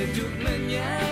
sejuk menyala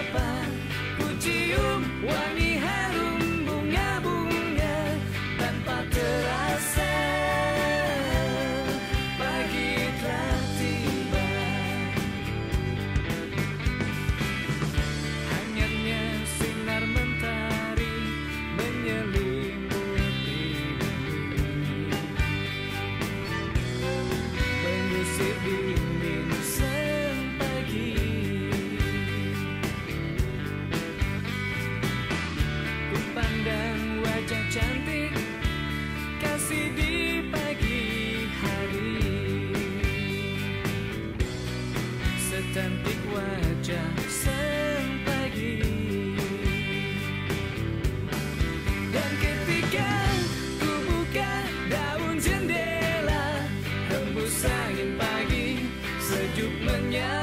secantik wajah sang pagi Dan ketika ku buka daun jendela Hembus angin pagi sejuk menyala.